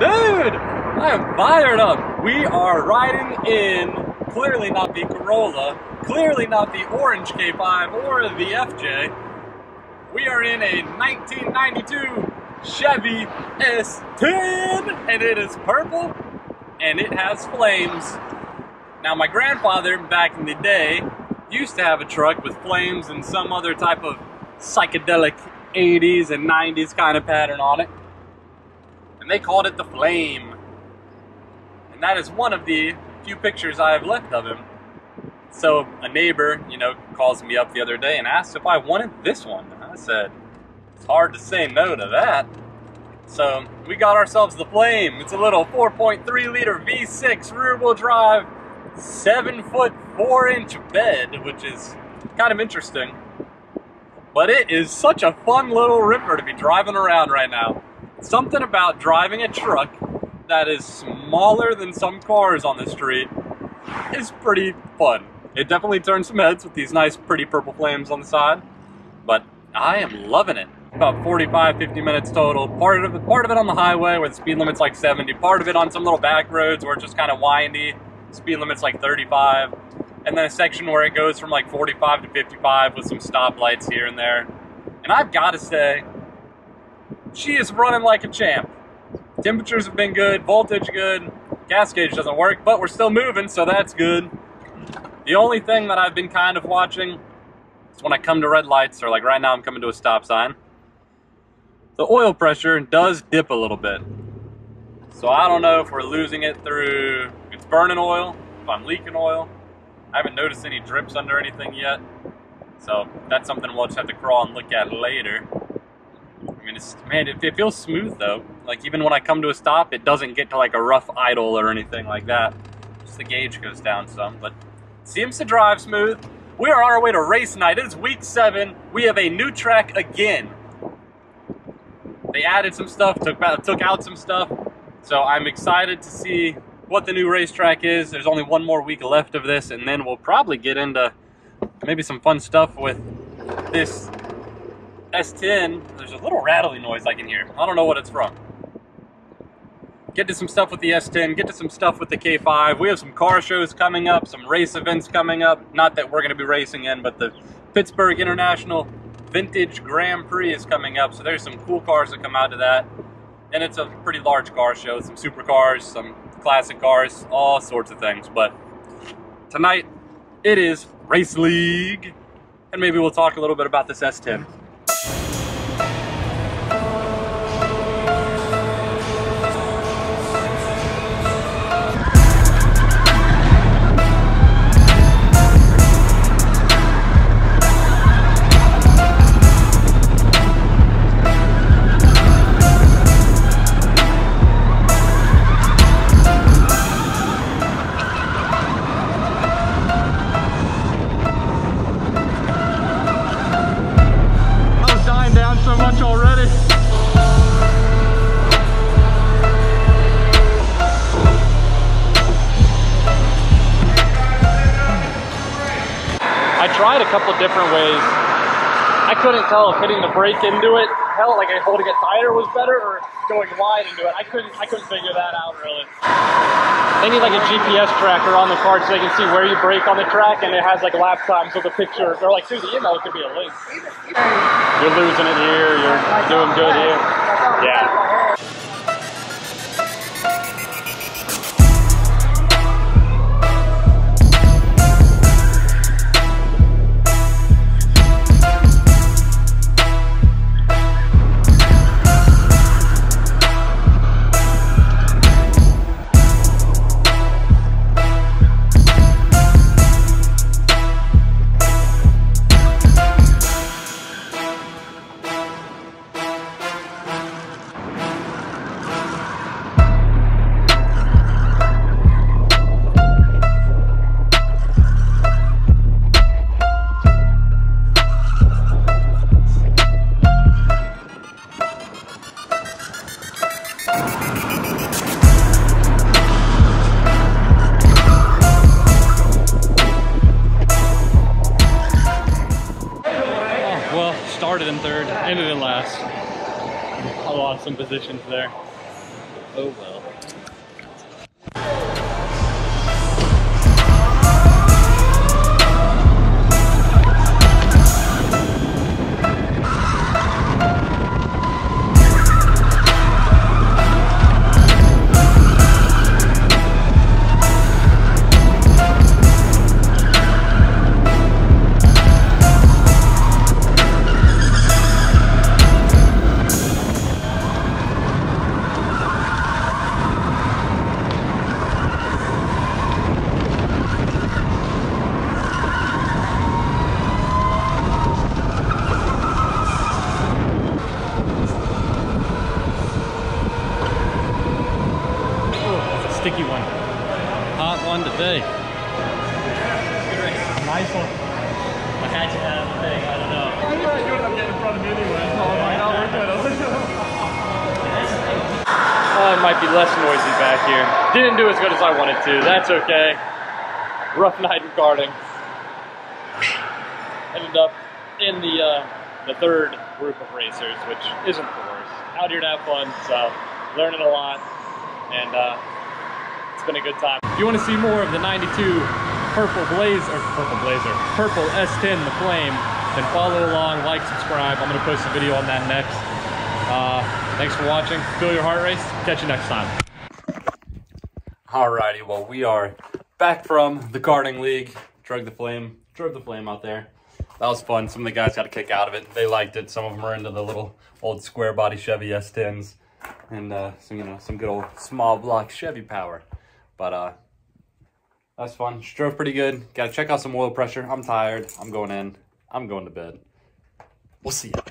Dude, I am fired up. We are riding in clearly not the Corolla, clearly not the Orange K5 or the FJ. We are in a 1992 Chevy S10 and it is purple and it has flames. Now my grandfather back in the day used to have a truck with flames and some other type of psychedelic 80s and 90s kind of pattern on it. And they called it the Flame. And that is one of the few pictures I have left of him. So a neighbor, you know, calls me up the other day and asked if I wanted this one. I said, it's hard to say no to that. So we got ourselves the Flame. It's a little 4.3 liter V6 rear wheel drive, 7 foot 4 inch bed, which is kind of interesting. But it is such a fun little ripper to be driving around right now. Something about driving a truck that is smaller than some cars on the street is pretty fun. It definitely turns some heads with these nice pretty purple flames on the side, but I am loving it. About 45, 50 minutes total. Part of it, part of it on the highway where the speed limit's like 70. Part of it on some little back roads where it's just kind of windy. Speed limit's like 35 and then a section where it goes from like 45 to 55 with some stoplights here and there. And I've got to say, she is running like a champ. Temperatures have been good, voltage good, gas gauge doesn't work, but we're still moving, so that's good. The only thing that I've been kind of watching is when I come to red lights, or like right now I'm coming to a stop sign, the oil pressure does dip a little bit. So I don't know if we're losing it through it's burning oil, if I'm leaking oil, I haven't noticed any drips under anything yet. So that's something we'll just have to crawl and look at later. Mean, it's, man, it, it, feels smooth though. Like even when I come to a stop, it doesn't get to like a rough idle or anything like that. Just the gauge goes down some, but seems to drive smooth. We are on our way to race night. It is week seven. We have a new track again. They added some stuff, took took out some stuff. So I'm excited to see what the new racetrack is. There's only one more week left of this, and then we'll probably get into maybe some fun stuff with this S10. There's a little rattling noise I can hear. I don't know what it's from. Get to some stuff with the S10, get to some stuff with the K5. We have some car shows coming up, some race events coming up. Not that we're going to be racing in, but the Pittsburgh International Vintage Grand Prix is coming up, so there's some cool cars that come out of that. And it's a pretty large car show, some supercars, some classic cars, all sorts of things. But tonight, it is Race League, and maybe we'll talk a little bit about this S10. Tried a couple different ways. I couldn't tell if hitting the brake into it, hell, like holding it tighter was better, or going wide into it. I couldn't, I couldn't figure that out really. They need like a GPS tracker on the car so they can see where you brake on the track, and it has like lap times so the picture, or like through the email, it could be a link. You're losing it here, you're doing good here. Yeah. Started in third, ended in last. I lost some positions there. Oh well. I had to have a thing, I don't know. You ended up getting in front of me anyway. Uh, it might be less noisy back here. Didn't do as good as I wanted to. That's okay. Rough night recording. Ended up in the uh, the third group of racers, which isn't the worst. Out here to have fun, so learning a lot, and uh, it's been a good time. If you want to see more of the 92 Purple Blazer, Purple Blazer, Purple S10 The Flame, then follow along, like, subscribe. I'm going to post a video on that next. Uh, thanks for watching. Feel your heart race. Catch you next time. Alrighty, well, we are back from the karting league. Drug the flame, drove the flame out there. That was fun. Some of the guys got a kick out of it. They liked it. Some of them are into the little old square body Chevy S10s and uh, some, you know, some good old small block Chevy power. But uh, that's fun. She drove pretty good. Got to check out some oil pressure. I'm tired. I'm going in. I'm going to bed. We'll see you.